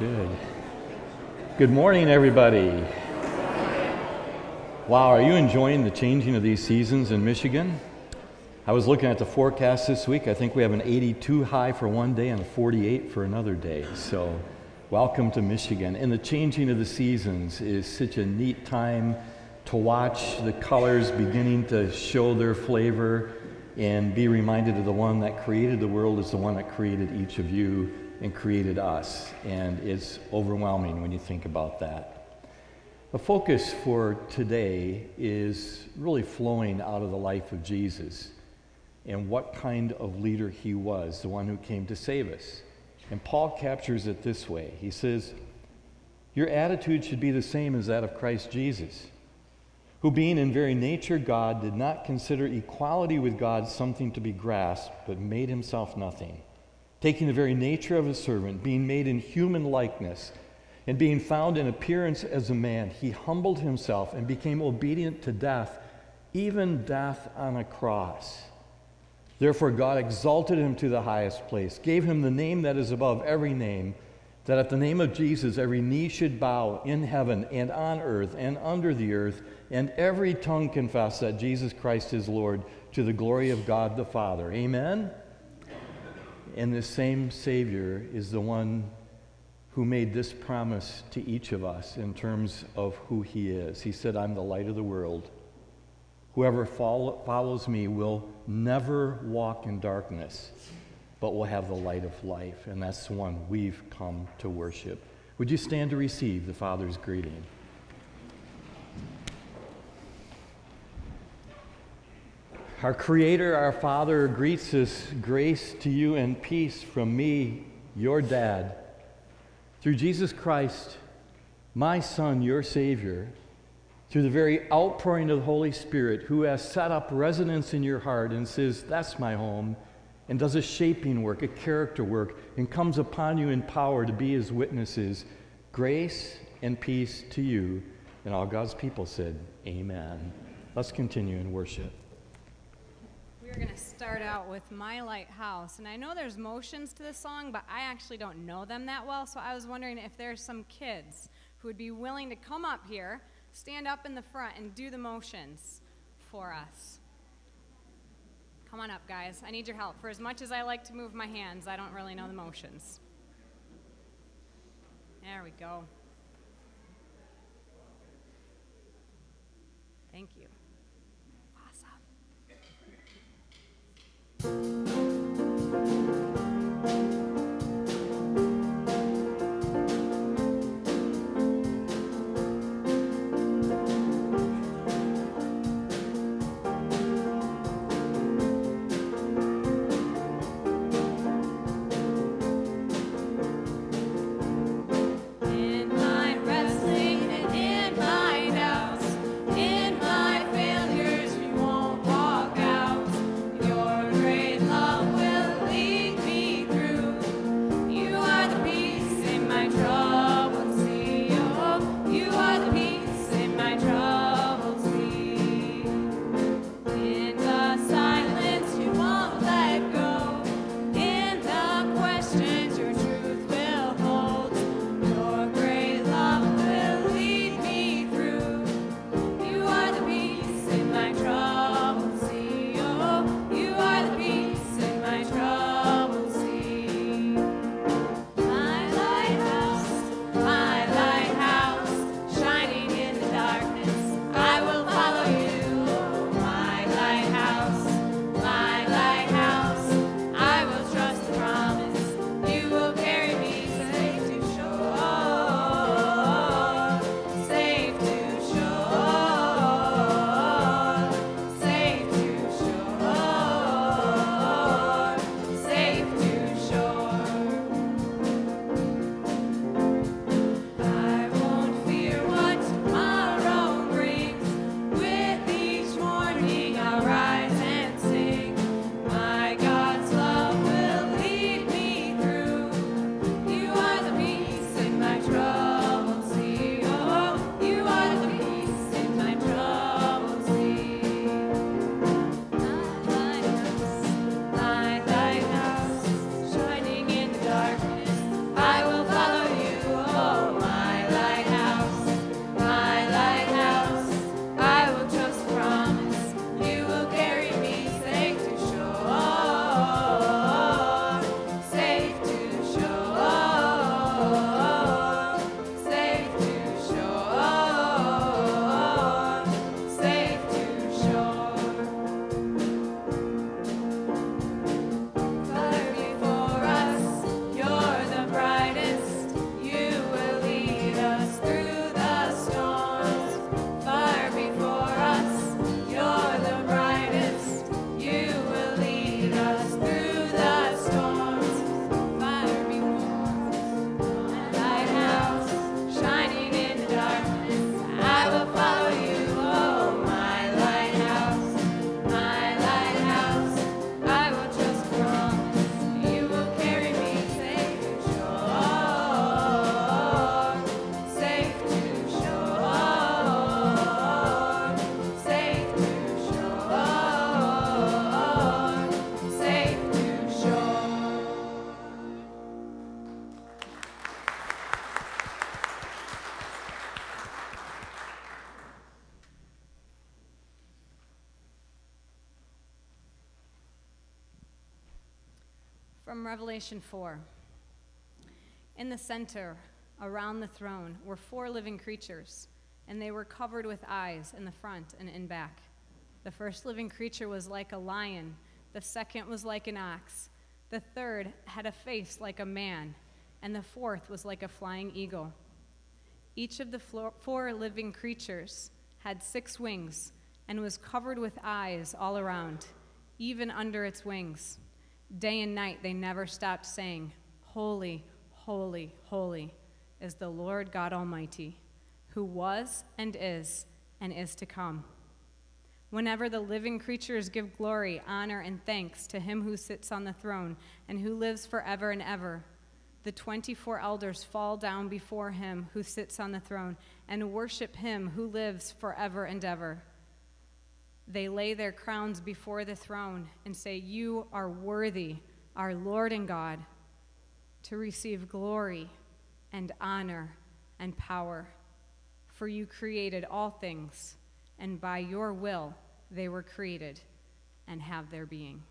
Good. Good morning, everybody. Wow, are you enjoying the changing of these seasons in Michigan? I was looking at the forecast this week. I think we have an 82 high for one day and a 48 for another day. So, welcome to Michigan. And the changing of the seasons is such a neat time to watch the colors beginning to show their flavor and be reminded of the one that created the world is the one that created each of you and created us. And it's overwhelming when you think about that. The focus for today is really flowing out of the life of Jesus and what kind of leader he was, the one who came to save us. And Paul captures it this way He says, Your attitude should be the same as that of Christ Jesus, who, being in very nature God, did not consider equality with God something to be grasped, but made himself nothing taking the very nature of a servant, being made in human likeness, and being found in appearance as a man, he humbled himself and became obedient to death, even death on a cross. Therefore, God exalted him to the highest place, gave him the name that is above every name, that at the name of Jesus every knee should bow in heaven and on earth and under the earth, and every tongue confess that Jesus Christ is Lord to the glory of God the Father. Amen. And this same Savior is the one who made this promise to each of us in terms of who He is. He said, I'm the light of the world. Whoever follow, follows me will never walk in darkness, but will have the light of life. And that's the one we've come to worship. Would you stand to receive the Father's greeting? Our Creator, our Father, greets us grace to you and peace from me, your dad. Through Jesus Christ, my Son, your Savior, through the very outpouring of the Holy Spirit, who has set up residence in your heart and says, That's my home, and does a shaping work, a character work, and comes upon you in power to be his witnesses. Grace and peace to you. And all God's people said, Amen. Let's continue in worship. We're going to start out with My Lighthouse. And I know there's motions to this song, but I actually don't know them that well. So I was wondering if there's some kids who would be willing to come up here, stand up in the front, and do the motions for us. Come on up, guys. I need your help. For as much as I like to move my hands, I don't really know the motions. There we go. Thank you. In Revelation 4. In the center, around the throne, were four living creatures, and they were covered with eyes in the front and in back. The first living creature was like a lion, the second was like an ox, the third had a face like a man, and the fourth was like a flying eagle. Each of the four living creatures had six wings and was covered with eyes all around, even under its wings. Day and night they never stopped saying, Holy, holy, holy is the Lord God Almighty, who was and is and is to come. Whenever the living creatures give glory, honor, and thanks to him who sits on the throne and who lives forever and ever, the 24 elders fall down before him who sits on the throne and worship him who lives forever and ever. They lay their crowns before the throne and say, You are worthy, our Lord and God, to receive glory and honor and power. For you created all things, and by your will they were created and have their being.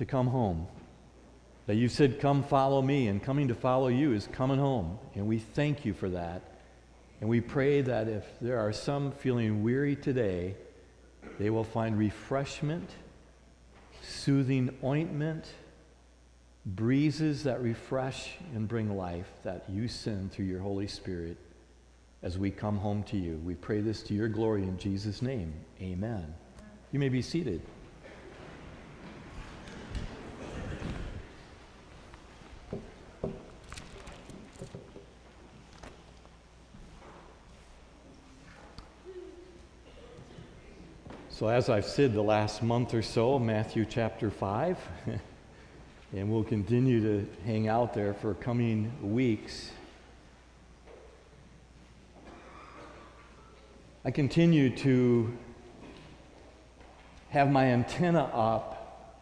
To come home. That you said, Come follow me, and coming to follow you is coming home. And we thank you for that. And we pray that if there are some feeling weary today, they will find refreshment, soothing ointment, breezes that refresh and bring life that you send through your Holy Spirit as we come home to you. We pray this to your glory in Jesus' name. Amen. You may be seated. So, as I've said the last month or so, Matthew chapter 5, and we'll continue to hang out there for coming weeks. I continue to have my antenna up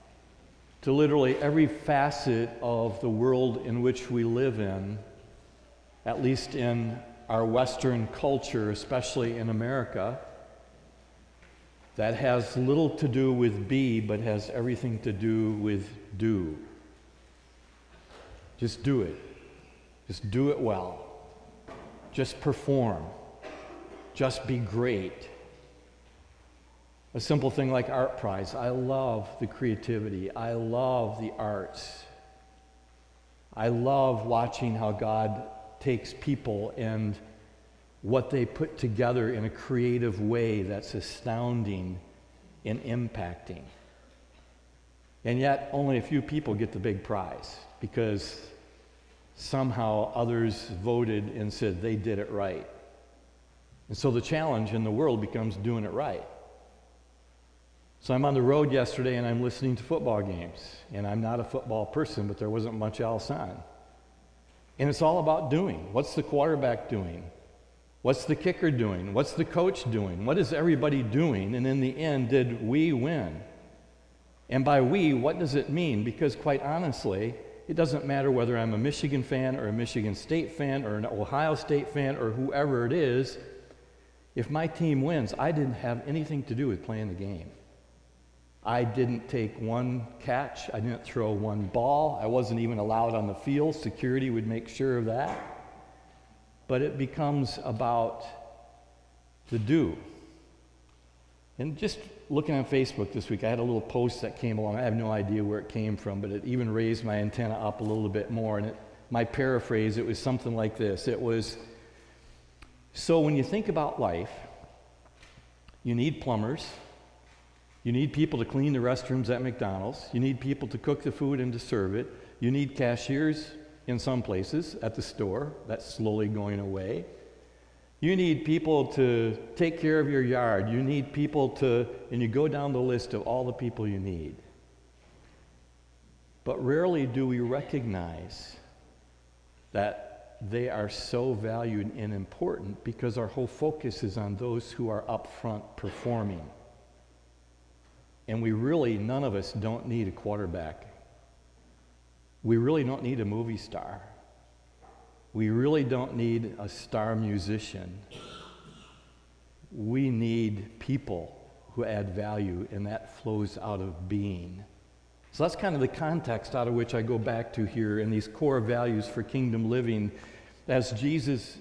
to literally every facet of the world in which we live in, at least in our Western culture, especially in America that has little to do with be, but has everything to do with do. Just do it. Just do it well. Just perform. Just be great. A simple thing like Art Prize. I love the creativity. I love the arts. I love watching how God takes people and what they put together in a creative way that's astounding and impacting. And yet, only a few people get the big prize because somehow others voted and said they did it right. And so the challenge in the world becomes doing it right. So I'm on the road yesterday and I'm listening to football games. And I'm not a football person, but there wasn't much else on. And it's all about doing. What's the quarterback doing? What's the kicker doing? What's the coach doing? What is everybody doing? And in the end, did we win? And by we, what does it mean? Because quite honestly, it doesn't matter whether I'm a Michigan fan or a Michigan State fan or an Ohio State fan or whoever it is. If my team wins, I didn't have anything to do with playing the game. I didn't take one catch. I didn't throw one ball. I wasn't even allowed on the field. Security would make sure of that but it becomes about the do. And just looking on Facebook this week, I had a little post that came along. I have no idea where it came from, but it even raised my antenna up a little bit more. And it, my paraphrase, it was something like this It was So when you think about life, you need plumbers, you need people to clean the restrooms at McDonald's, you need people to cook the food and to serve it, you need cashiers, in some places at the store. That's slowly going away. You need people to take care of your yard. You need people to, and you go down the list of all the people you need. But rarely do we recognize that they are so valued and important because our whole focus is on those who are up front performing. And we really, none of us don't need a quarterback we really don't need a movie star. We really don't need a star musician. We need people who add value, and that flows out of being. So that's kind of the context out of which I go back to here in these core values for kingdom living as Jesus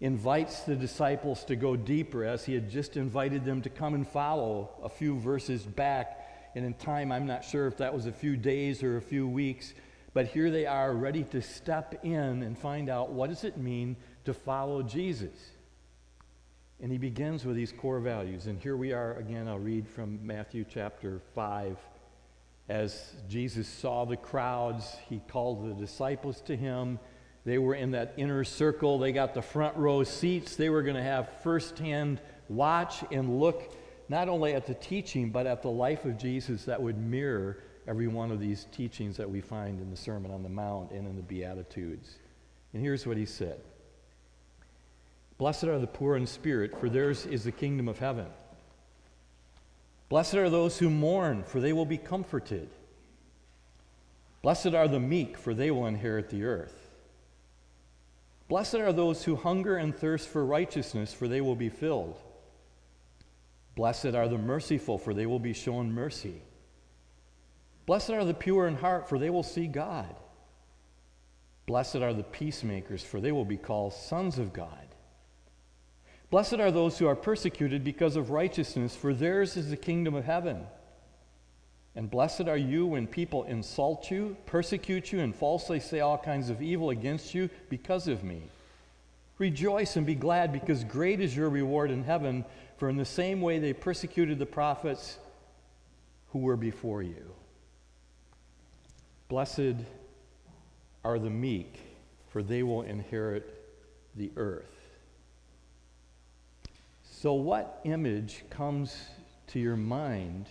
invites the disciples to go deeper, as he had just invited them to come and follow a few verses back. And in time, I'm not sure if that was a few days or a few weeks. But here they are ready to step in and find out what does it mean to follow Jesus. And he begins with these core values. And here we are again, I'll read from Matthew chapter 5. As Jesus saw the crowds, he called the disciples to him. They were in that inner circle. They got the front row seats. They were going to have firsthand watch and look not only at the teaching, but at the life of Jesus that would mirror every one of these teachings that we find in the Sermon on the Mount and in the Beatitudes. And here's what he said Blessed are the poor in spirit, for theirs is the kingdom of heaven. Blessed are those who mourn, for they will be comforted. Blessed are the meek, for they will inherit the earth. Blessed are those who hunger and thirst for righteousness, for they will be filled. Blessed are the merciful, for they will be shown mercy. Blessed are the pure in heart, for they will see God. Blessed are the peacemakers, for they will be called sons of God. Blessed are those who are persecuted because of righteousness, for theirs is the kingdom of heaven. And blessed are you when people insult you, persecute you, and falsely say all kinds of evil against you because of me. Rejoice and be glad, because great is your reward in heaven, for in the same way they persecuted the prophets who were before you. Blessed are the meek, for they will inherit the earth. So, what image comes to your mind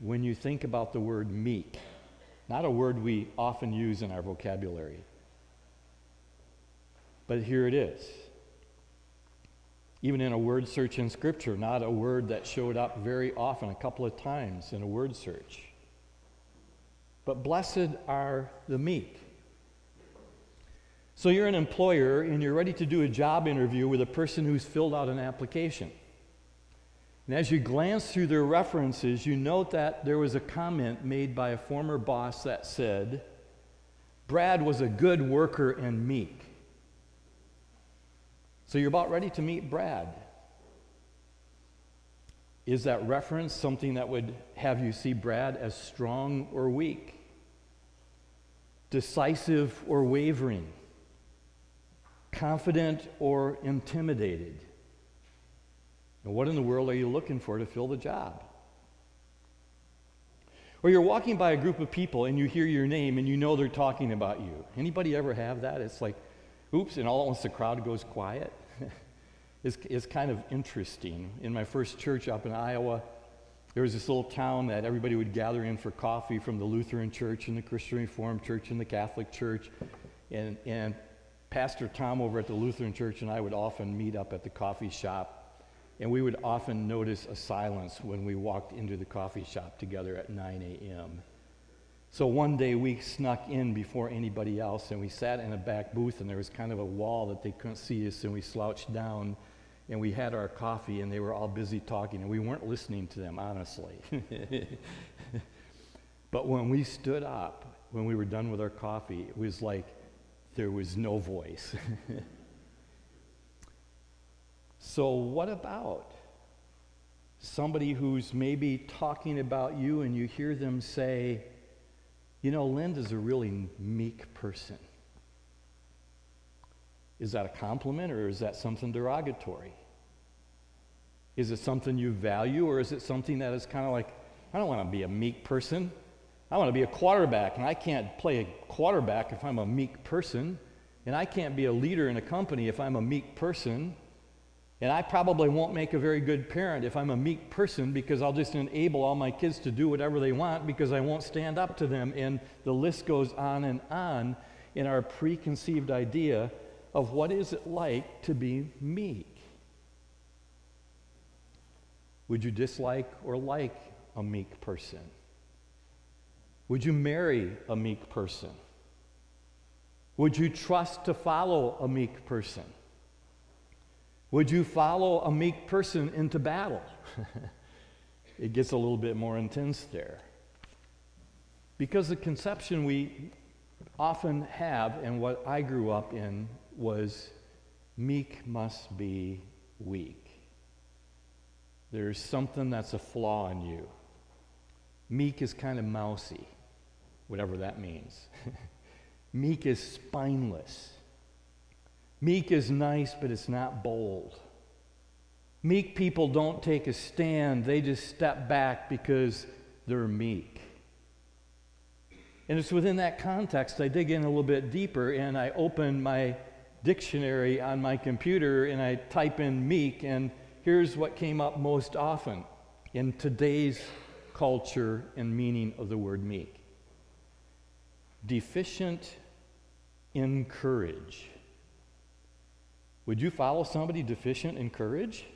when you think about the word meek? Not a word we often use in our vocabulary. But here it is. Even in a word search in Scripture, not a word that showed up very often, a couple of times in a word search. But blessed are the meek. So you're an employer and you're ready to do a job interview with a person who's filled out an application. And as you glance through their references, you note that there was a comment made by a former boss that said, Brad was a good worker and meek. So you're about ready to meet Brad. Is that reference something that would have you see Brad as strong or weak? Decisive or wavering? Confident or intimidated? And what in the world are you looking for to fill the job? Or you're walking by a group of people and you hear your name and you know they're talking about you. Anybody ever have that? It's like, oops, and all at once the crowd goes quiet. It's, it's kind of interesting. In my first church up in Iowa, there was this little town that everybody would gather in for coffee from the Lutheran church and the Christian Reformed church and the Catholic church. And, and Pastor Tom over at the Lutheran church and I would often meet up at the coffee shop. And we would often notice a silence when we walked into the coffee shop together at 9 a.m. So one day we snuck in before anybody else and we sat in a back booth and there was kind of a wall that they couldn't see us and we slouched down and we had our coffee and they were all busy talking and we weren't listening to them, honestly. but when we stood up, when we were done with our coffee, it was like there was no voice. so, what about somebody who's maybe talking about you and you hear them say, you know, Linda's a really meek person. Is that a compliment or is that something derogatory? Is it something you value or is it something that is kind of like, I don't want to be a meek person. I want to be a quarterback, and I can't play a quarterback if I'm a meek person. And I can't be a leader in a company if I'm a meek person. And I probably won't make a very good parent if I'm a meek person because I'll just enable all my kids to do whatever they want because I won't stand up to them. And the list goes on and on in our preconceived idea of what is it like to be meek. Would you dislike or like a meek person? Would you marry a meek person? Would you trust to follow a meek person? Would you follow a meek person into battle? it gets a little bit more intense there. Because the conception we often have, and what I grew up in, was meek must be weak. There's something that's a flaw in you. Meek is kind of mousy, whatever that means. meek is spineless. Meek is nice, but it's not bold. Meek people don't take a stand, they just step back because they're meek. And it's within that context I dig in a little bit deeper and I open my dictionary on my computer and I type in meek, and here's what came up most often in today's culture and meaning of the word meek deficient in courage. Would you follow somebody deficient in courage?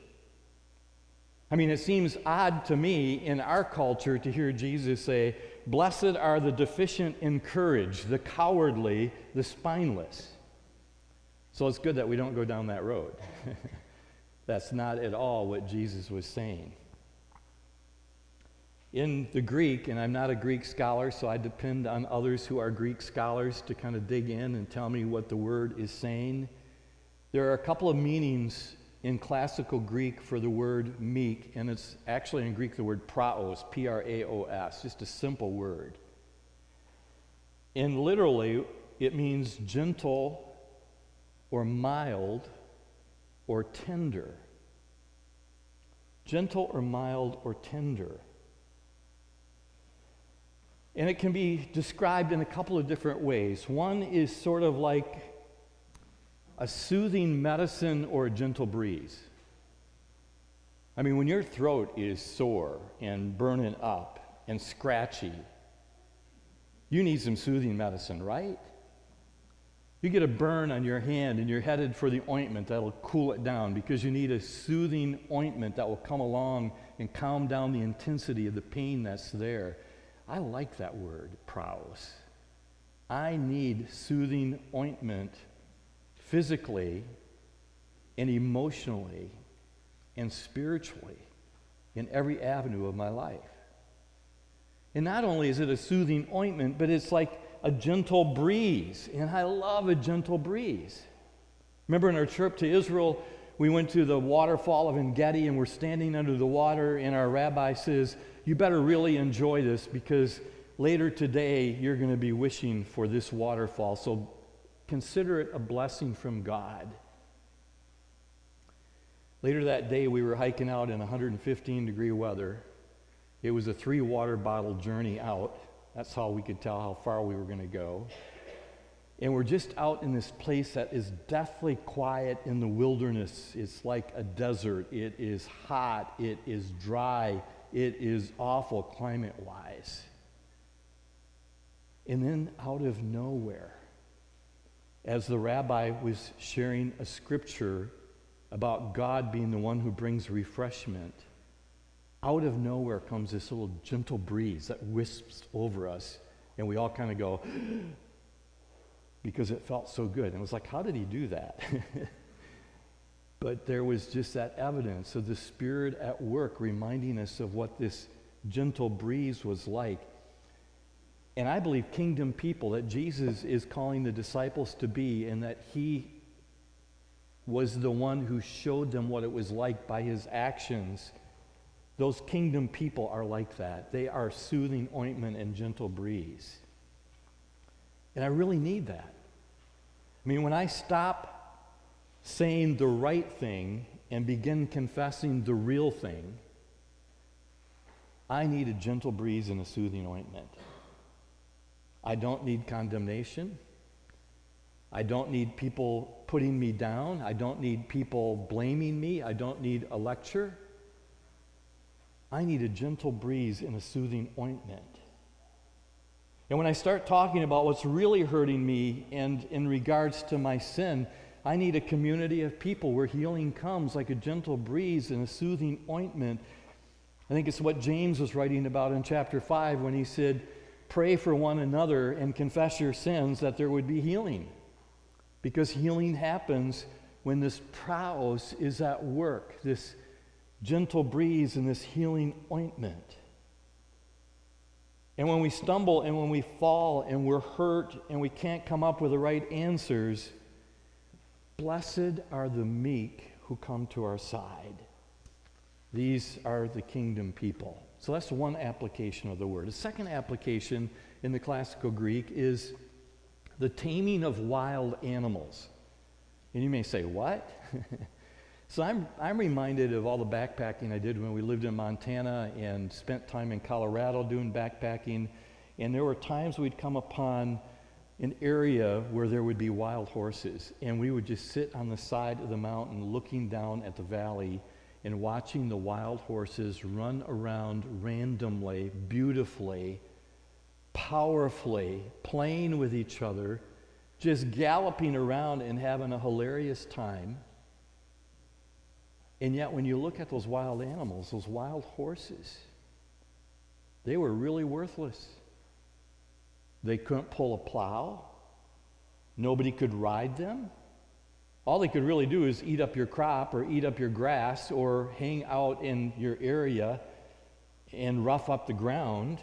I mean, it seems odd to me in our culture to hear Jesus say, Blessed are the deficient in courage, the cowardly, the spineless. So it's good that we don't go down that road. That's not at all what Jesus was saying. in the Greek, and I'm not a Greek scholar, so I depend on others who are Greek scholars to kind of dig in and tell me what the word is saying. There are a couple of meanings in classical Greek for the word meek, and it's actually in Greek the word praos, P R A O S, just a simple word. And literally, it means gentle or mild or tender. Gentle or mild or tender. And it can be described in a couple of different ways. One is sort of like a soothing medicine or a gentle breeze. I mean, when your throat is sore and burning up and scratchy, you need some soothing medicine, right? You get a burn on your hand and you're headed for the ointment that'll cool it down because you need a soothing ointment that will come along and calm down the intensity of the pain that's there. I like that word, praos. I need soothing ointment physically and emotionally and spiritually in every avenue of my life. And not only is it a soothing ointment, but it's like a gentle breeze. And I love a gentle breeze. Remember in our trip to Israel, we went to the waterfall of En Gedi and we're standing under the water, and our rabbi says, You better really enjoy this because later today you're going to be wishing for this waterfall. So consider it a blessing from God. Later that day, we were hiking out in 115 degree weather. It was a three water bottle journey out. That's how we could tell how far we were going to go. And we're just out in this place that is deathly quiet in the wilderness. It's like a desert. It is hot. It is dry. It is awful climate wise. And then out of nowhere, as the rabbi was sharing a scripture about God being the one who brings refreshment, out of nowhere comes this little gentle breeze that wisps over us, and we all kind of go, because it felt so good. And it was like, how did he do that? but there was just that evidence of the Spirit at work reminding us of what this gentle breeze was like. And I believe kingdom people that Jesus is calling the disciples to be, and that he was the one who showed them what it was like by his actions. Those kingdom people are like that. They are soothing ointment and gentle breeze. And I really need that. I mean, when I stop saying the right thing and begin confessing the real thing, I need a gentle breeze and a soothing ointment. I don't need condemnation. I don't need people putting me down. I don't need people blaming me. I don't need a lecture. I need a gentle breeze and a soothing ointment. And when I start talking about what's really hurting me and in regards to my sin, I need a community of people where healing comes like a gentle breeze and a soothing ointment. I think it's what James was writing about in chapter 5 when he said, Pray for one another and confess your sins that there would be healing. Because healing happens when this praos is at work, this gentle breeze and this healing ointment. And when we stumble and when we fall and we're hurt and we can't come up with the right answers, blessed are the meek who come to our side. These are the kingdom people. So that's one application of the word. The second application in the classical Greek is the taming of wild animals. And you may say, what? So I'm, I'm reminded of all the backpacking I did when we lived in Montana and spent time in Colorado doing backpacking. And there were times we'd come upon an area where there would be wild horses. And we would just sit on the side of the mountain looking down at the valley and watching the wild horses run around randomly, beautifully, powerfully, playing with each other, just galloping around and having a hilarious time. And yet, when you look at those wild animals, those wild horses, they were really worthless. They couldn't pull a plow, nobody could ride them. All they could really do is eat up your crop or eat up your grass or hang out in your area. and rough up the ground.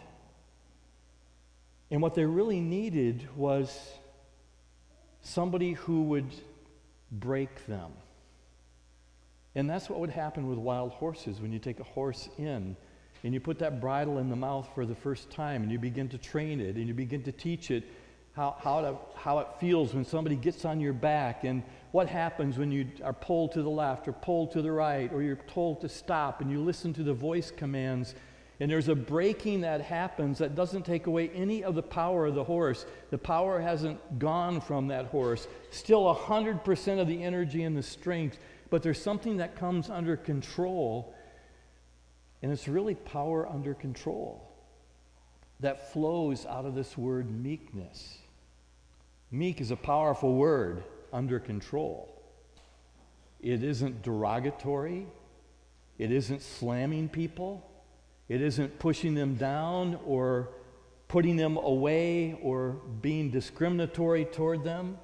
And what they really needed was somebody who would break them. And that's what would happen with wild horses when you take a horse in and you put that bridle in the mouth for the first time and you begin to train it and you begin to teach it how, how, to, how it feels when somebody gets on your back and what happens when you are pulled to the left or pulled to the right or you're told to stop and you listen to the voice commands and there's a breaking that happens that doesn't take away any of the power of the horse. The power hasn't gone from that horse. Still 100% of the energy and the strength, but there's something that comes under control, and it's really power under control that flows out of this word meekness. Meek is a powerful word, under control. It isn't derogatory, it isn't slamming people. It isn't pushing them down or putting them away or being discriminatory toward them.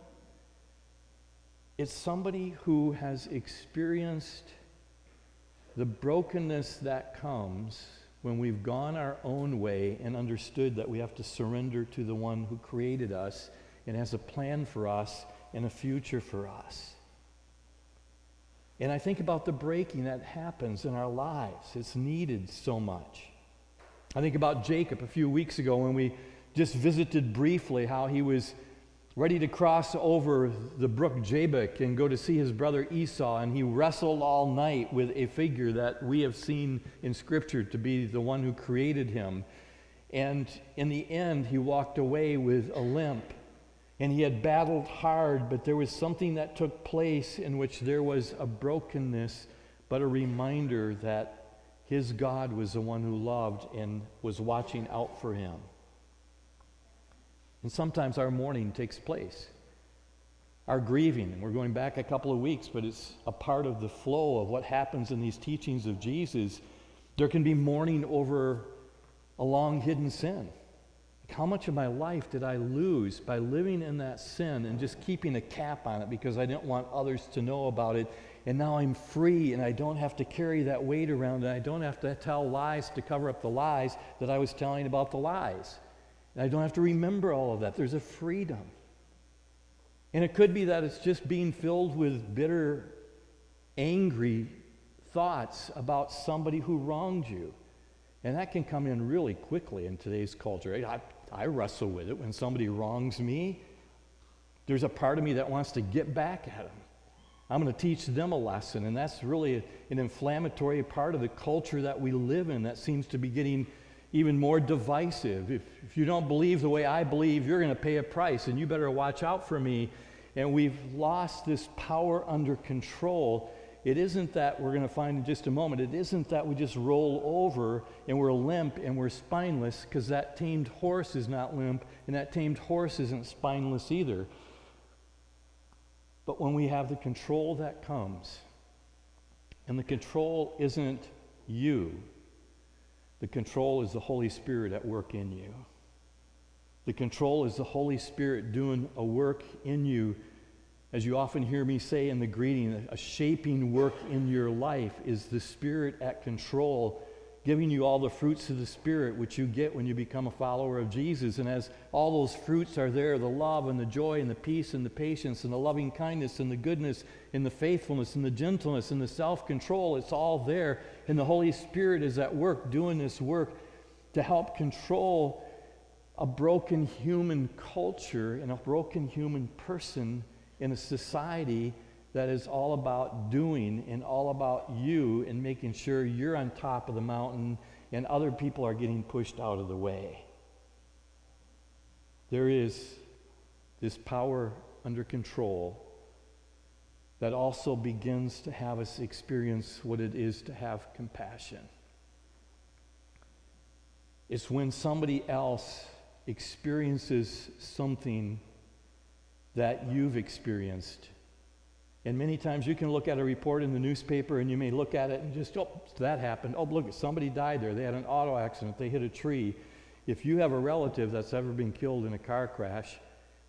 It's somebody who has experienced the brokenness that comes when we've gone our own way and understood that we have to surrender to the one who created us and has a plan for us and a future for us. And I think about the breaking that happens in our lives. It's needed so much. I think about Jacob a few weeks ago when we just visited briefly how he was ready to cross over the brook Jabbok and go to see his brother Esau, and he wrestled all night with a figure that we have seen in Scripture to be the one who created him. And in the end, he walked away with a limp and he had battled hard, but there was something that took place in which there was a brokenness, but a reminder that his God was the one who loved and was watching out for him. And sometimes our mourning takes place. Our grieving, and we're going back a couple of weeks, but it's a part of the flow of what happens in these teachings of Jesus. There can be mourning over a long hidden sin. How much of my life did I lose by living in that sin and just keeping a cap on it because I didn't want others to know about it? And now I'm free and I don't have to carry that weight around and I don't have to tell lies to cover up the lies that I was telling about the lies. I don't have to remember all of that. There's a freedom. And it could be that it's just being filled with bitter, angry thoughts about somebody who wronged you. And that can come in really quickly in today's culture. I, I wrestle with it when somebody wrongs me. There's a part of me that wants to get back at them. I'm going to teach them a lesson. And that's really an inflammatory part of the culture that we live in that seems to be getting even more divisive. If, if you don't believe the way I believe, you're going to pay a price, and you better watch out for me. And we've lost this power under control it isn't that we're going to find in just a moment, it isn't that we just roll over and we're limp and we're spineless, because that tamed horse is not limp and that tamed horse isn't spineless either. But when we have the control that comes, and the control isn't you, the control is the Holy Spirit at work in you. The control is the Holy Spirit doing a work in you as you often hear me say in the greeting, a shaping work in your life is the Spirit at control, giving you all the fruits of the Spirit, which you get when you become a follower of Jesus. And as all those fruits are there the love and the joy and the peace and the patience and the loving kindness and the goodness and the faithfulness and the gentleness and the self control it's all there. And the Holy Spirit is at work doing this work to help control a broken human culture and a broken human person in a society that is all about doing and all about you and making sure you're on top of the mountain and other people are getting pushed out of the way. There is this power under control that also begins to have us experience what it is to have compassion. It's when somebody else experiences something that you've experienced. And many times you can look at a report in the newspaper and you may look at it and just, oh, that happened. Oh, look, somebody died there. They had an auto accident. They hit a tree. If you have a relative that's ever been killed in a car crash,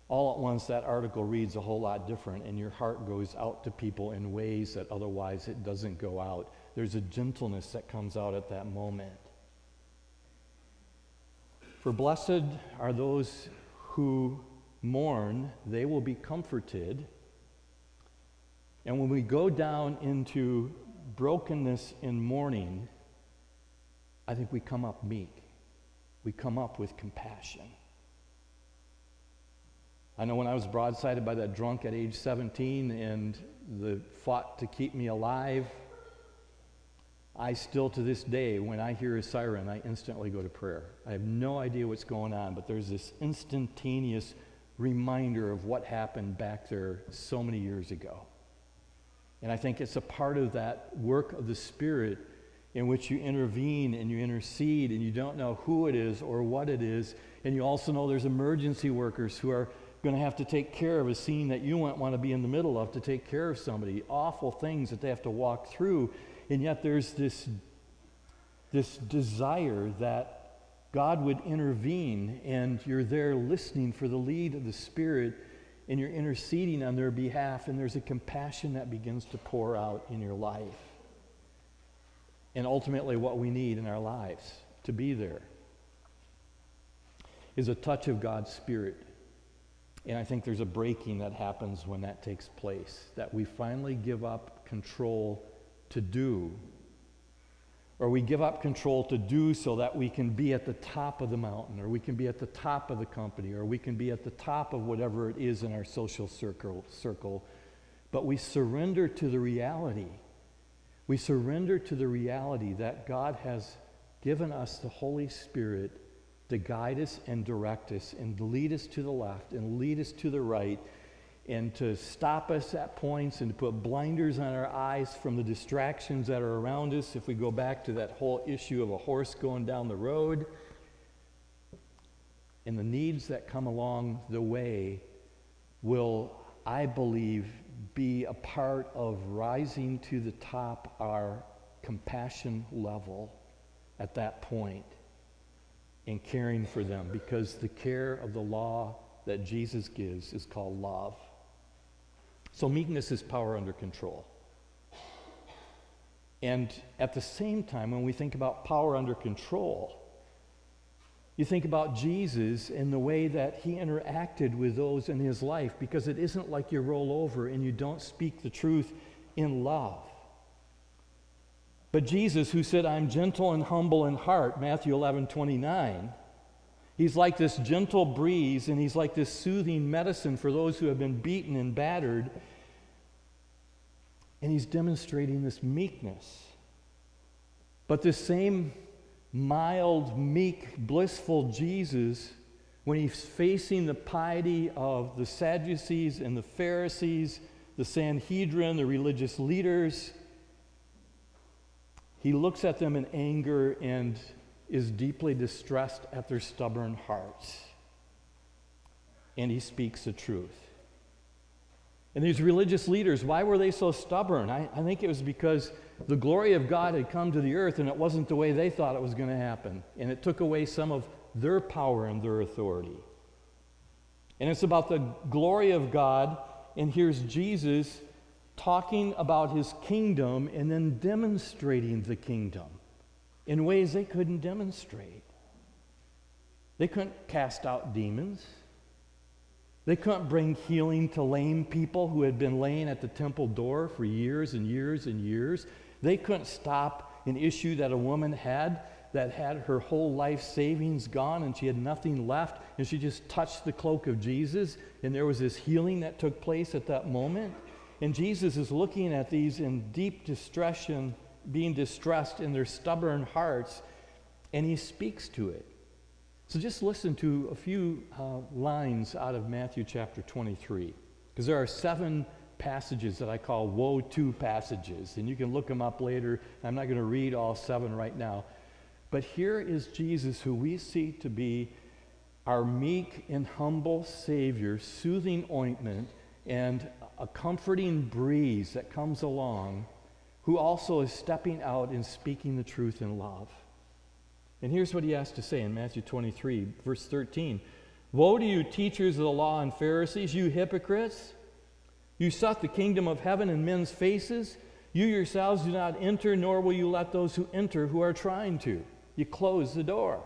all at once that article reads a whole lot different and your heart goes out to people in ways that otherwise it doesn't go out. There's a gentleness that comes out at that moment. For blessed are those who mourn, they will be comforted. And when we go down into brokenness and mourning, I think we come up meek. We come up with compassion. I know when I was broadsided by that drunk at age 17 and the fought to keep me alive, I still, to this day, when I hear a siren, I instantly go to prayer. I have no idea what's going on, but there's this instantaneous reminder of what happened back there so many years ago. And I think it's a part of that work of the Spirit in which you intervene and you intercede and you don't know who it is or what it is. And you also know there's emergency workers who are going to have to take care of a scene that you won't want to be in the middle of to take care of somebody. Awful things that they have to walk through and yet there's this, this desire that God would intervene, and you're there listening for the lead of the Spirit, and you're interceding on their behalf, and there's a compassion that begins to pour out in your life. And ultimately, what we need in our lives to be there is a touch of God's Spirit. And I think there's a breaking that happens when that takes place, that we finally give up control to do, or we give up control to do so that we can be at the top of the mountain, or we can be at the top of the company, or we can be at the top of whatever it is in our social circle. circle. But we surrender to the reality. We surrender to the reality that God has given us the Holy Spirit to guide us and direct us and lead us to the left and lead us to the right and to stop us at points and to put blinders on our eyes from the distractions that are around us. If we go back to that whole issue of a horse going down the road and the needs that come along the way will, I believe, be a part of rising to the top our compassion level at that point and caring for them because the care of the law that Jesus gives is called love. So meekness is power under control. And at the same time, when we think about power under control, you think about Jesus and the way that he interacted with those in his life because it isn't like you roll over and you don't speak the truth in love. But Jesus, who said, I'm gentle and humble in heart, Matthew 11 29, he's like this gentle breeze and he's like this soothing medicine for those who have been beaten and battered and he's demonstrating this meekness. But this same mild, meek, blissful Jesus, when he's facing the piety of the Sadducees and the Pharisees, the Sanhedrin, the religious leaders, he looks at them in anger and is deeply distressed at their stubborn hearts. And he speaks the truth. And these religious leaders, why were they so stubborn? I, I, think it was because the glory of God had come to the earth and it wasn't the way they thought it was going to happen. And it took away some of their power and their authority. And it's about the glory of God. And here's Jesus talking about his kingdom and then demonstrating the kingdom in ways they couldn't demonstrate. They couldn't cast out demons. They couldn't bring healing to lame people who had been laying at the temple door for years and years and years. They couldn't stop an issue that a woman had that had her whole life savings gone and she had nothing left and she just touched the cloak of Jesus and there was this healing that took place at that moment. And Jesus is looking at these in deep distress, being distressed in their stubborn hearts, and he speaks to it. So just listen to a few uh, lines out of Matthew chapter 23, because there are seven passages that I call woe to passages, and you can look them up later. I'm not going to read all seven right now. But here is Jesus, who we see to be our meek and humble Savior, soothing ointment, and a comforting breeze that comes along, who also is stepping out and speaking the truth in love. And here's what he has to say in Matthew 23, verse 13 Woe to you, teachers of the law and Pharisees, you hypocrites! You suck the kingdom of heaven in men's faces. You yourselves do not enter, nor will you let those who enter who are trying to. You close the door.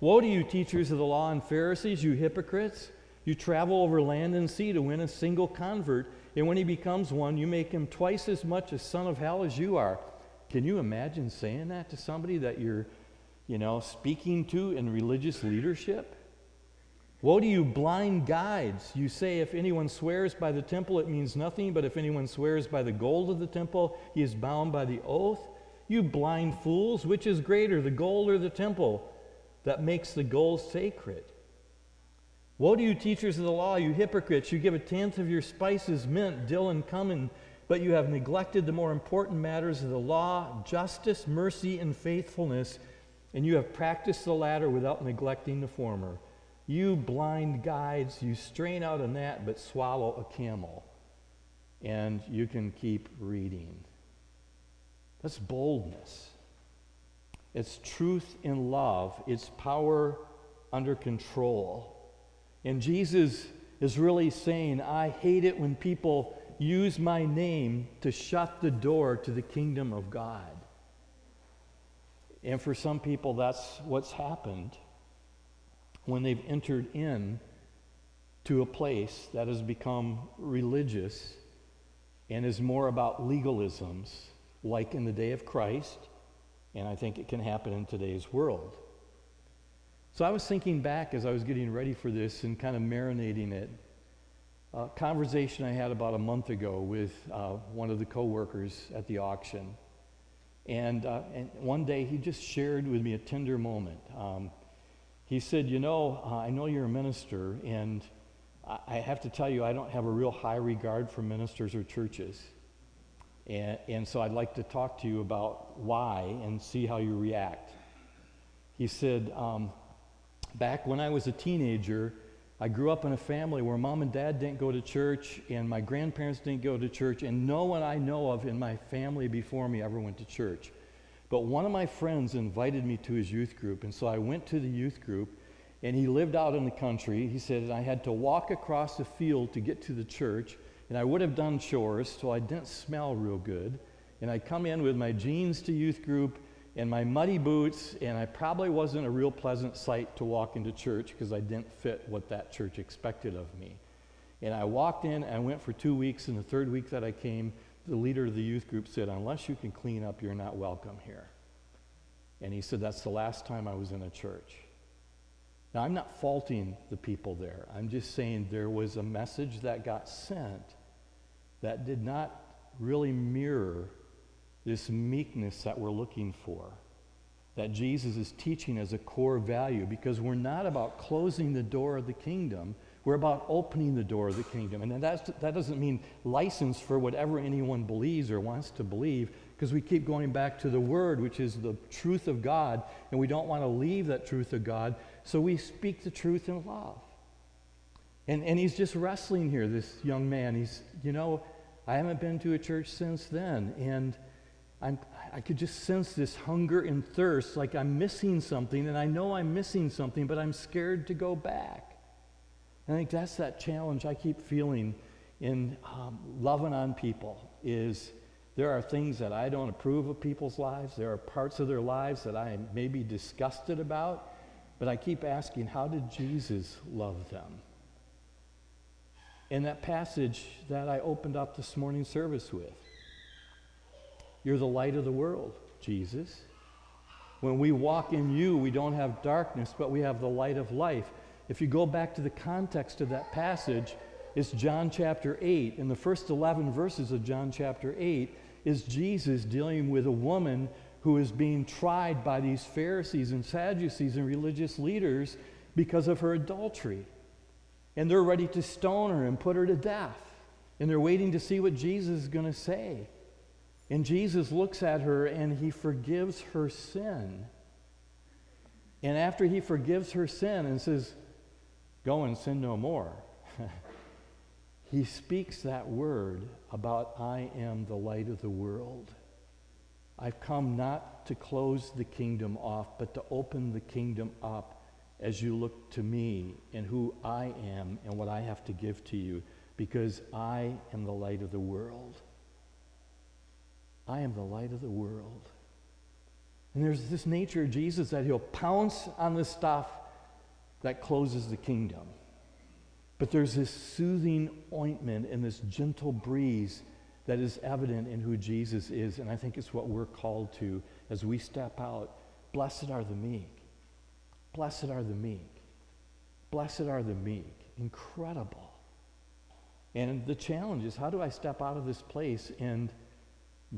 Woe to you, teachers of the law and Pharisees, you hypocrites! You travel over land and sea to win a single convert, and when he becomes one, you make him twice as much a son of hell as you are. Can you imagine saying that to somebody that you're, you know, speaking to in religious leadership? Woe to you, blind guides! You say, if anyone swears by the temple, it means nothing, but if anyone swears by the gold of the temple, he is bound by the oath. You blind fools, which is greater, the gold or the temple that makes the gold sacred? Woe to you, teachers of the law, you hypocrites! You give a tenth of your spices, mint, dill, and cumin, but you have neglected the more important matters of the law justice, mercy, and faithfulness, and you have practiced the latter without neglecting the former. You blind guides, you strain out a gnat but swallow a camel. And you can keep reading. That's boldness. It's truth in love, it's power under control. And Jesus is really saying, I hate it when people use my name to shut the door to the kingdom of God. And for some people, that's what's happened when they've entered in to a place that has become religious and is more about legalisms, like in the day of Christ, and I think it can happen in today's world. So I was thinking back as I was getting ready for this and kind of marinating it. A conversation I had about a month ago with uh, one of the coworkers at the auction. And, uh, and one day he just shared with me a tender moment. Um, he said, You know, uh, I know you're a minister, and I, I have to tell you, I don't have a real high regard for ministers or churches. And, and so I'd like to talk to you about why and see how you react. He said, um, Back when I was a teenager, I grew up in a family where mom and dad didn't go to church, and my grandparents didn't go to church, and no one I know of in my family before me ever went to church. But one of my friends invited me to his youth group, and so I went to the youth group, and he lived out in the country. He said I had to walk across the field to get to the church, and I would have done chores, so I didn't smell real good. And I'd come in with my jeans to youth group and my muddy boots, and I probably wasn't a real pleasant sight to walk into church because I didn't fit what that church expected of me. And I walked in, I went for two weeks, and the third week that I came, the leader of the youth group said, Unless you can clean up, you're not welcome here. And he said, That's the last time I was in a church. Now, I'm not faulting the people there. I'm just saying there was a message that got sent that did not really mirror this meekness that we're looking for, that Jesus is teaching as a core value, because we're not about closing the door of the kingdom. We're about opening the door of the kingdom. And that's, that doesn't mean license for whatever anyone believes or wants to believe, because we keep going back to the Word, which is the truth of God, and we don't want to leave that truth of God. So we speak the truth in love. And, and he's just wrestling here, this young man. He's, you know, I haven't been to a church since then. And I'm, I could just sense this hunger and thirst, like I'm missing something, and I know I'm missing something, but I'm scared to go back. And I think that's that challenge I keep feeling in um, loving on people is there are things that I don't approve of people's lives. There are parts of their lives that I may be disgusted about, but I keep asking, how did Jesus love them? In that passage that I opened up this morning service with, you're the light of the world, Jesus. When we walk in you, we don't have darkness, but we have the light of life. If you go back to the context of that passage, it's John chapter 8. In the first 11 verses of John chapter 8 is Jesus dealing with a woman who is being tried by these Pharisees and Sadducees and religious leaders because of her adultery. And they're ready to stone her and put her to death. And they're waiting to see what Jesus is going to say. And Jesus looks at her and he forgives her sin. And after he forgives her sin and says, Go and sin no more, he speaks that word about, I am the light of the world. I've come not to close the kingdom off, but to open the kingdom up as you look to me and who I am and what I have to give to you, because I am the light of the world. I am the light of the world. And there's this nature of Jesus that he'll pounce on the stuff that closes the kingdom. But there's this soothing ointment and this gentle breeze that is evident in who Jesus is. And I think it's what we're called to as we step out. Blessed are the meek. Blessed are the meek. Blessed are the meek. Incredible. And the challenge is how do I step out of this place and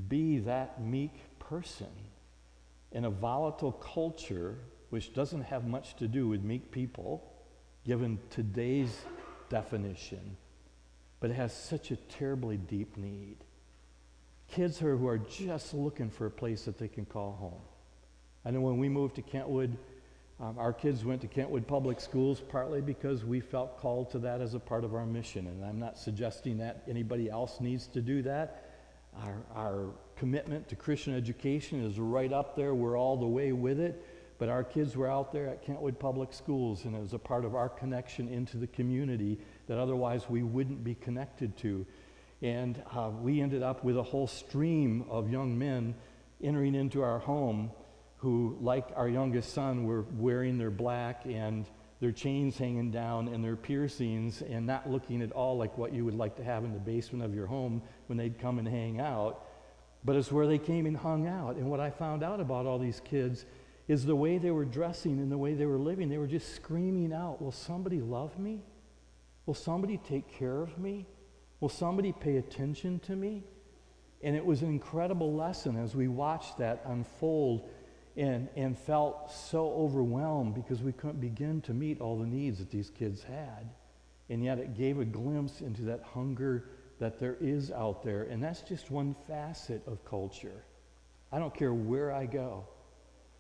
be that meek person in a volatile culture which doesn't have much to do with meek people, given today's definition, but it has such a terribly deep need. Kids who are, just looking for a place that they can call home. I know when we moved to Kentwood, um, our kids went to Kentwood Public Schools partly because we felt called to that as a part of our mission. And I'm not suggesting that anybody else needs to do that. Our, our commitment to Christian education is right up there. We're all the way with it. But our kids were out there at Kentwood Public Schools, and it was a part of our connection into the community that otherwise we wouldn't be connected to. And uh, we ended up with a whole stream of young men entering into our home who, like our youngest son, were wearing their black and their chains hanging down and their piercings and not looking at all like what you would like to have in the basement of your home when they'd come and hang out. But it's where they came and hung out. And what I found out about all these kids is the way they were dressing and the way they were living. They were just screaming out, Will somebody love me? Will somebody take care of me? Will somebody pay attention to me? And it was an incredible lesson as we watched that unfold and, and felt so overwhelmed because we couldn't begin to meet all the needs that these kids had. And yet it gave a glimpse into that hunger that there is out there. And that's just one facet of culture. I don't care where I go.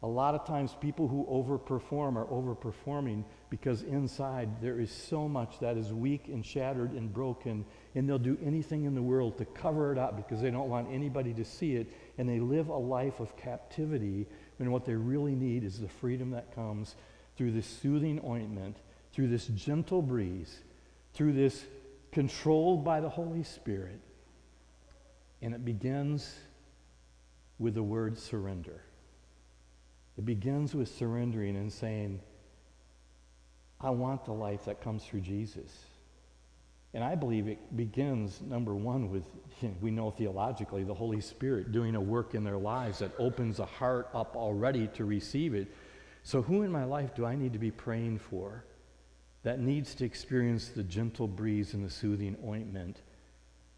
A lot of times, people who overperform are overperforming because inside there is so much that is weak and shattered and broken, and they'll do anything in the world to cover it up because they don't want anybody to see it, and they live a life of captivity when what they really need is the freedom that comes through this soothing ointment, through this gentle breeze, through this controlled by the Holy Spirit. And it begins with the word surrender. It begins with surrendering and saying, I want the life that comes through Jesus. And I believe it begins, number one, with, we know theologically, the Holy Spirit doing a work in their lives that opens a heart up already to receive it. So, who in my life do I need to be praying for that needs to experience the gentle breeze and the soothing ointment?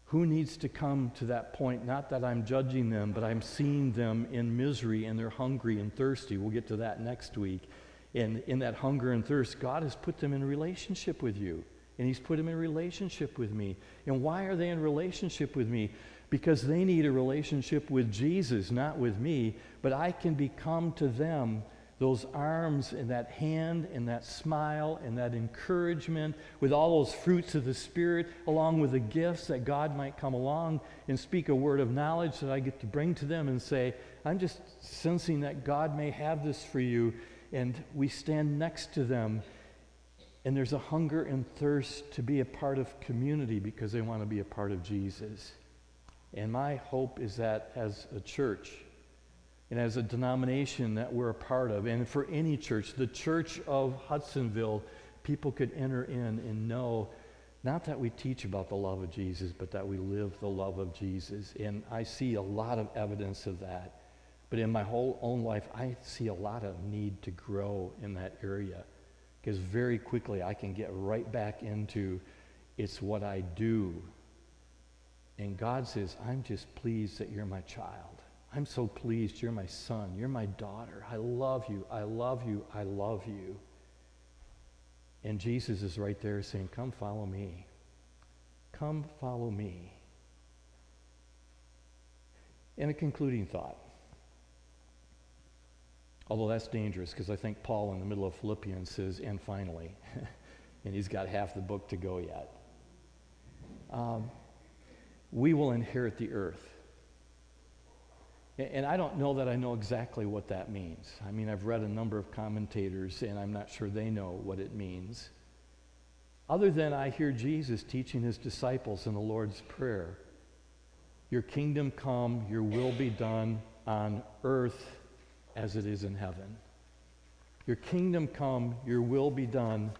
Who needs to come to that point? Not that I'm judging them, but I'm seeing them in misery and they're hungry and thirsty. We'll get to that next week. And in that hunger and thirst, God has put them in relationship with you. And He's put them in relationship with me. And why are they in relationship with me? Because they need a relationship with Jesus, not with me. But I can become to them those arms and that hand and that smile and that encouragement with all those fruits of the Spirit, along with the gifts that God might come along and speak a word of knowledge that I get to bring to them and say, I'm just sensing that God may have this for you. And we stand next to them. And there's a hunger and thirst to be a part of community because they want to be a part of Jesus. And my hope is that as a church, and as a denomination that we're a part of, and for any church, the church of Hudsonville, people could enter in and know not that we teach about the love of Jesus, but that we live the love of Jesus. And I see a lot of evidence of that. But in my whole own life, I see a lot of need to grow in that area. Because very quickly I can get right back into it's what I do. And God says, I'm just pleased that you're my child. I'm so pleased you're my son. You're my daughter. I love you. I love you. I love you. And Jesus is right there saying, Come follow me. Come follow me. And a concluding thought. Although that's dangerous because I think Paul in the middle of Philippians says, and finally, and he's got half the book to go yet. Um, we will inherit the earth. And I don't know that I know exactly what that means. I mean, I've read a number of commentators, and I'm not sure they know what it means. Other than I hear Jesus teaching his disciples in the Lord's Prayer Your kingdom come, your will be done on earth as it is in heaven. Your kingdom come, your will be done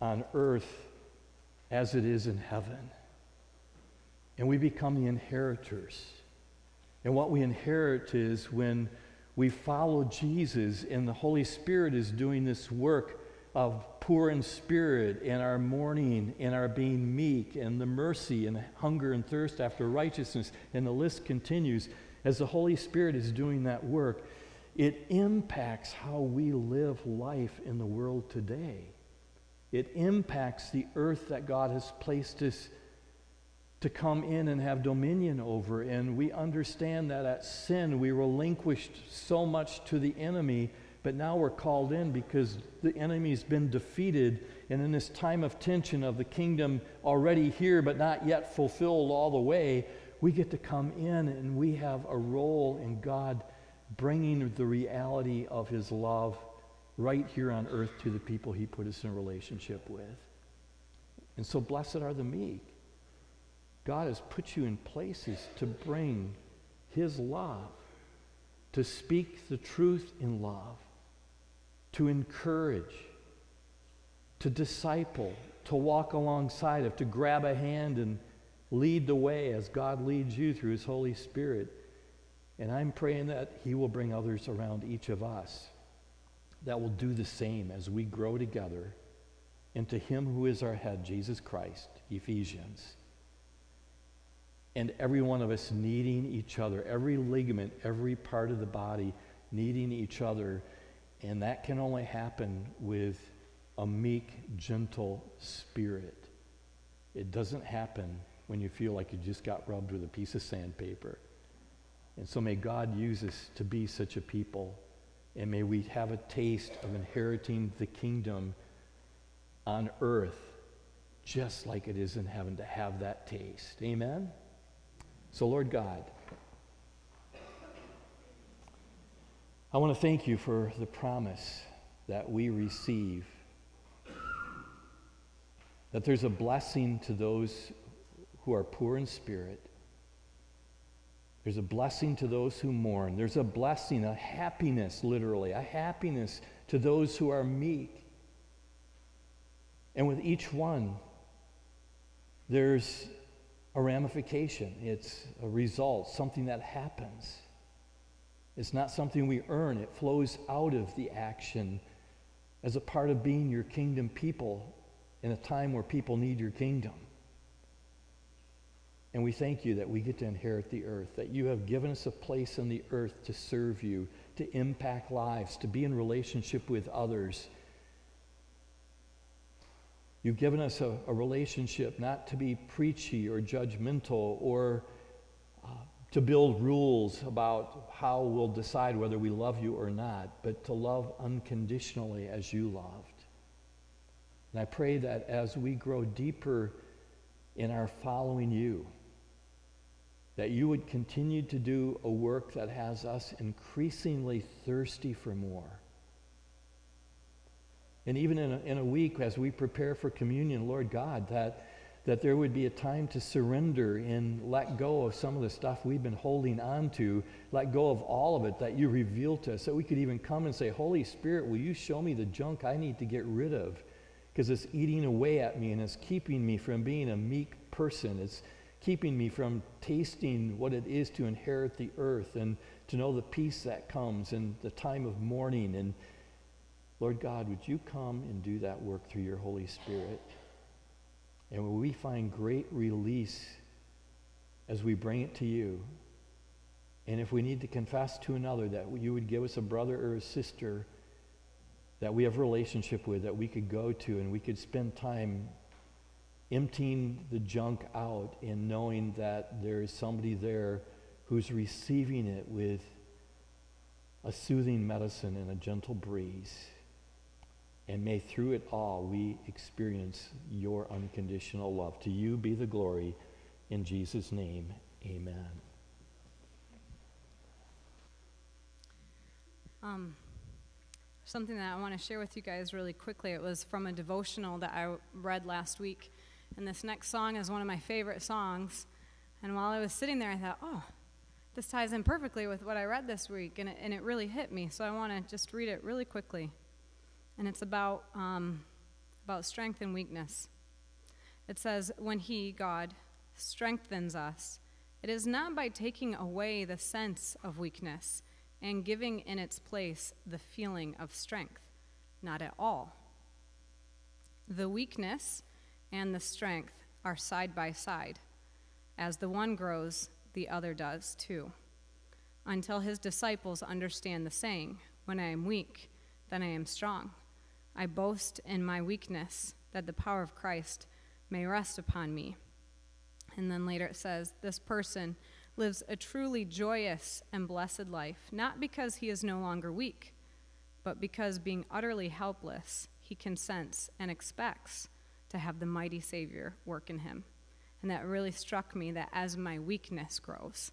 on earth as it is in heaven. And we become the inheritors. And what we inherit is when we follow Jesus and the Holy Spirit is doing this work of poor in spirit and our mourning and our being meek and the mercy and hunger and thirst after righteousness. And the list continues. As the Holy Spirit is doing that work, it impacts how we live life in the world today. It impacts the earth that God has placed us to come in and have dominion over. And we understand that at sin we relinquished so much to the enemy, but now we're called in because the enemy's been defeated. And in this time of tension of the kingdom already here but not yet fulfilled all the way, we get to come in and we have a role in God bringing the reality of his love right here on earth to the people he put us in relationship with. And so blessed are the meek God has put you in places to bring His love, to speak the truth in love, to encourage, to disciple, to walk alongside of, to grab a hand and lead the way as God leads you through His Holy Spirit. And I'm praying that He will bring others around each of us that will do the same as we grow together into Him who is our head, Jesus Christ, Ephesians and every one of us needing each other, every ligament, every part of the body needing each other. And that can only happen with a meek, gentle spirit. It doesn't happen when you feel like you just got rubbed with a piece of sandpaper. And so may God use us to be such a people. And may we have a taste of inheriting the kingdom on earth just like it is in heaven to have that taste. Amen? So, Lord God, I want to thank you for the promise that we receive that there's a blessing to those who are poor in spirit. There's a blessing to those who mourn. There's a blessing, a happiness, literally, a happiness to those who are meek. And with each one, there's a ramification, it's a result, something that happens. It's not something we earn, it flows out of the action as a part of being your kingdom people in a time where people need your kingdom. And we thank you that we get to inherit the earth, that you have given us a place on the earth to serve you, to impact lives, to be in relationship with others You've given us a, a relationship not to be preachy or judgmental or uh, to build rules about how we'll decide whether we love you or not, but to love unconditionally as you loved. And I pray that as we grow deeper in our following you, that you would continue to do a work that has us increasingly thirsty for more and even in a, in a week, as we prepare for communion, Lord God, that, that there would be a time to surrender and let go of some of the stuff we've been holding on to, let go of all of it that you revealed to us, that we could even come and say, Holy Spirit, will you show me the junk I need to get rid of? Because it's eating away at me and it's keeping me from being a meek person. It's keeping me from tasting what it is to inherit the earth and to know the peace that comes and the time of mourning and Lord God, would you come and do that work through your Holy Spirit? And will we find great release as we bring it to you? And if we need to confess to another that you would give us a brother or a sister that we have a relationship with that we could go to and we could spend time emptying the junk out and knowing that there is somebody there who's receiving it with a soothing medicine and a gentle breeze. And may through it all we experience your unconditional love. To you be the glory. In Jesus' name, amen. Um, something that I want to share with you guys really quickly. It was from a devotional that I read last week. And this next song is one of my favorite songs. And while I was sitting there, I thought, oh, this ties in perfectly with what I read this week, and it, and it really hit me. So I want to just read it really quickly. And it's about, um, about strength and weakness. It says, When He, God, strengthens us, it is not by taking away the sense of weakness and giving in its place the feeling of strength. Not at all. The weakness and the strength are side by side. As the one grows, the other does too. Until his disciples understand the saying, When I am weak, then I am strong. I boast in my weakness, that the power of Christ may rest upon me. And then later it says, This person lives a truly joyous and blessed life, not because he is no longer weak, but because being utterly helpless, he consents and expects to have the mighty Savior work in him. And that really struck me that as my weakness grows,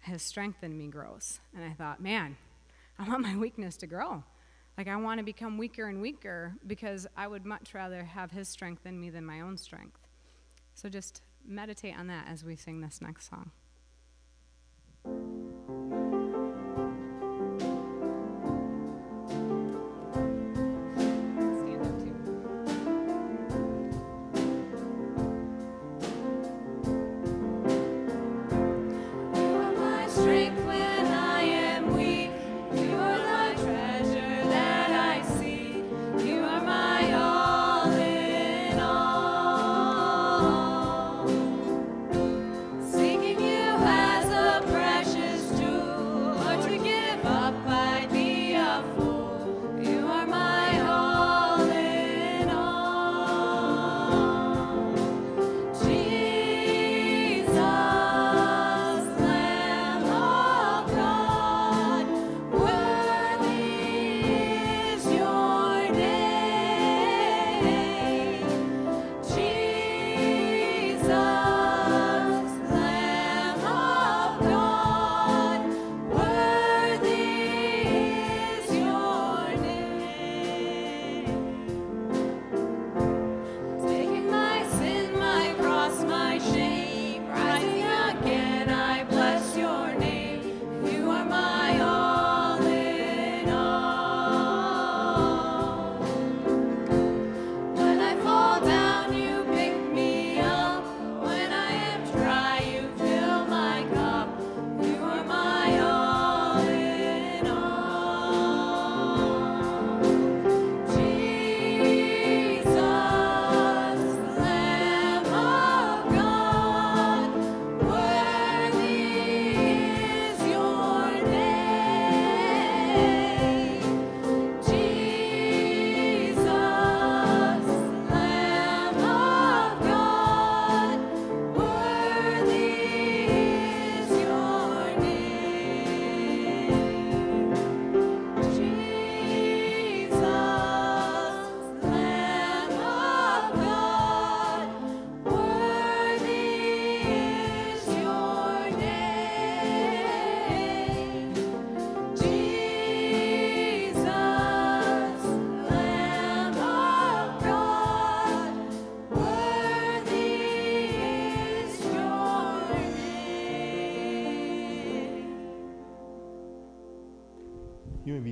his strength in me grows. And I thought, man, I want my weakness to grow. Like, I want to become weaker and weaker because I would much rather have his strength in me than my own strength. So just meditate on that as we sing this next song.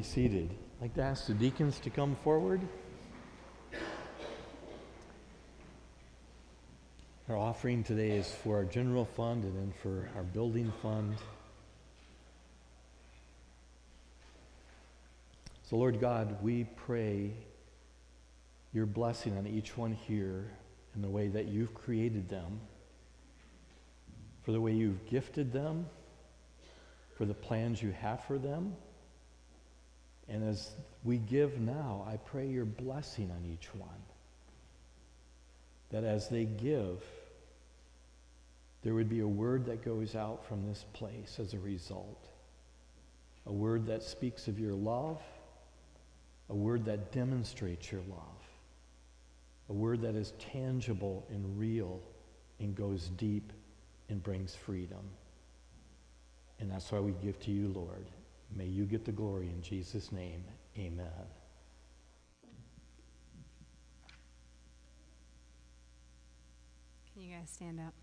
Be seated. I'd like to ask the deacons to come forward. Our offering today is for our general fund and then for our building fund. So, Lord God, we pray your blessing on each one here in the way that you've created them, for the way you've gifted them, for the plans you have for them. And as we give now, I pray your blessing on each one. That as they give, there would be a word that goes out from this place as a result. A word that speaks of your love, a word that demonstrates your love, a word that is tangible and real and goes deep and brings freedom. And that's why we give to you, Lord. May you get the glory in Jesus' name. Amen. Can you guys stand up?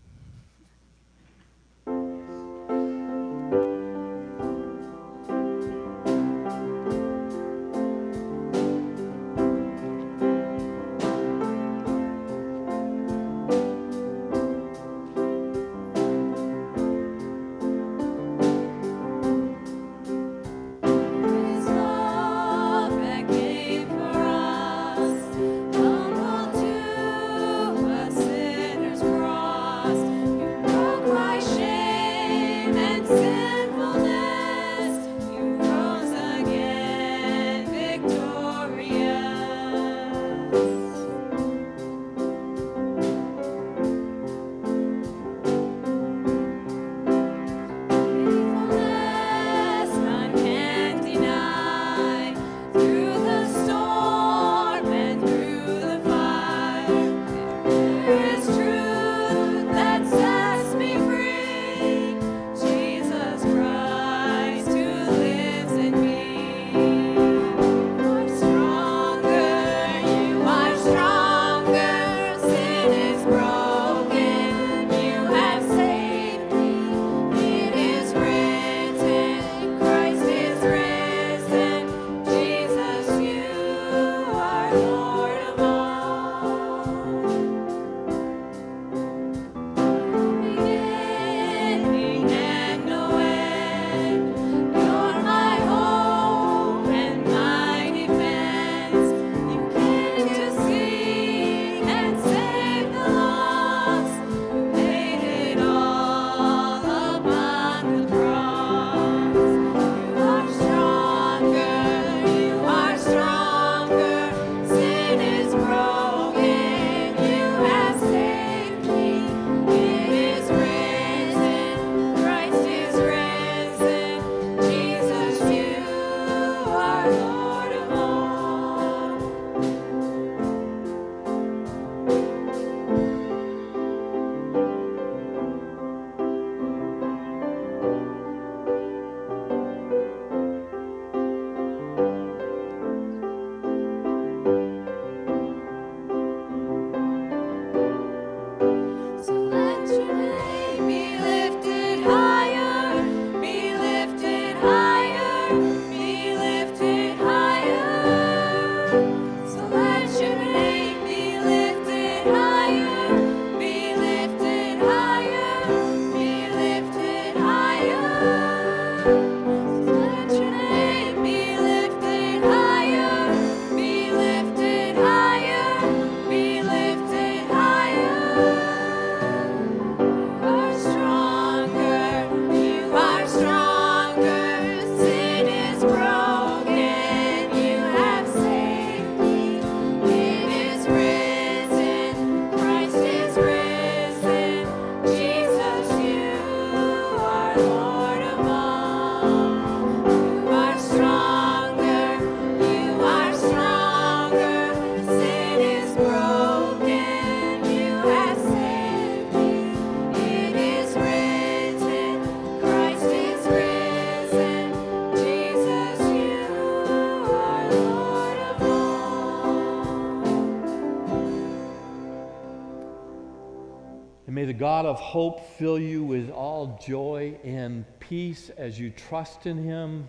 God of hope fill you with all joy and peace as you trust in him,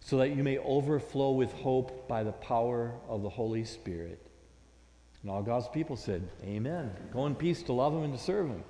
so that you may overflow with hope by the power of the Holy Spirit. And all God's people said, Amen. Go in peace to love him and to serve him.